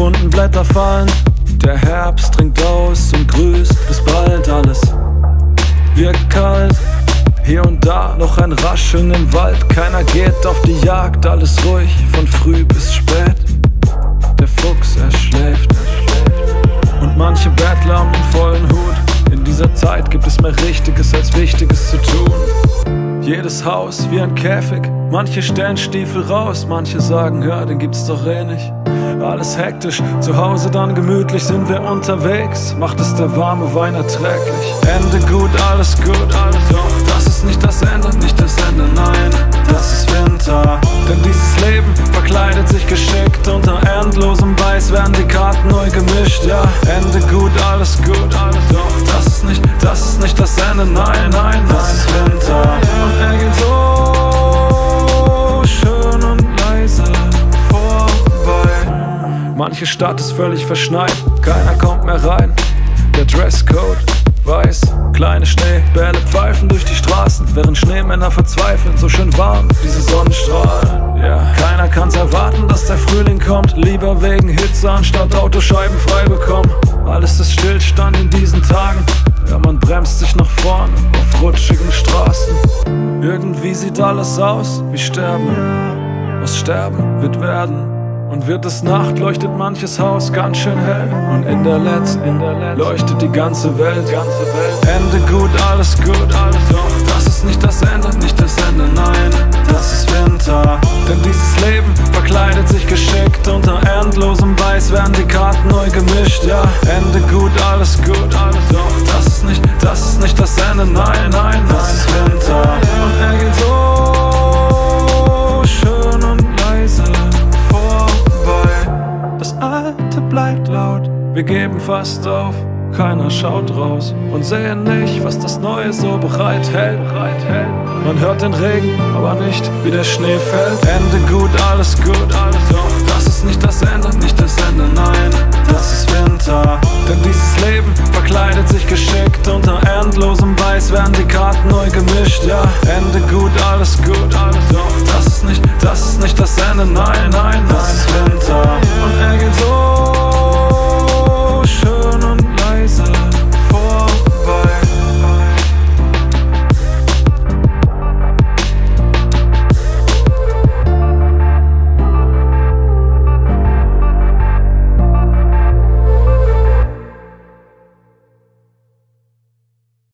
bunten Blätter fallen. Der Herbst trinkt aus und grüßt, bis bald alles wird kalt. Hier und da noch ein Rascheln im Wald, keiner geht auf die Jagd, alles ruhig von früh bis spät. Der Fuchs, er schläft. Und manche Bettler haben den vollen Hut. In dieser Zeit gibt es mehr Richtiges als Wichtiges zu tun. Jedes Haus wie ein Käfig, manche stellen Stiefel raus, manche sagen, ja, den gibt's doch eh nicht. Alles hektisch, zu Hause dann gemütlich sind wir unterwegs, macht es der warme Wein erträglich. Ende gut, alles gut, alles doch, das ist nicht das Ende, nicht das Ende, nein, das ist Winter. Denn dieses Leben verkleidet sich geschickt, unter endlosem Weiß werden die Karten neu gemischt, ja. Ende gut, alles gut, alles doch, das ist nicht, das ist nicht das Ende, nein, nein, das ist Winter. Manche Stadt ist völlig verschneit, keiner kommt mehr rein. Der Dresscode weiß, kleine Schneebälle pfeifen durch die Straßen, während Schneemänner verzweifeln, so schön warm, diese Sonnenstrahlen. Ja, keiner kann's erwarten, dass der Frühling kommt, lieber wegen Hitze anstatt Autoscheiben frei bekommen. Alles ist Stillstand in diesen Tagen, ja, man bremst sich nach vorne auf rutschigen Straßen. Irgendwie sieht alles aus wie Sterben. Was sterben wird werden. Und wird es Nacht, leuchtet manches Haus ganz schön hell. Und in der letzten leuchtet die ganze Welt. Ende gut, alles gut, alles doch. Das ist nicht das Ende, nicht das Ende, nein, das ist Winter. Denn dieses Leben verkleidet sich geschickt. Unter endlosem Weiß werden die Karten neu gemischt, ja. Ende gut, alles gut, alles doch. Das ist nicht, das ist nicht das Ende, nein, nein, das ist Winter. Wir geben fast auf. Keiner schaut raus und sehen nicht, was das Neue so bereithält. Man hört den Regen, aber nicht, wie der Schnee fällt. Ende gut, alles gut, alles doch. Das ist nicht das Ende, nicht das Ende, nein, das ist Winter. Denn dieses Leben verkleidet sich geschickt. Unter endlosem Weiß werden die Karten neu gemischt, ja. Ende gut, alles gut, alles doch. Das ist nicht, das ist nicht das Ende, nein, nein, das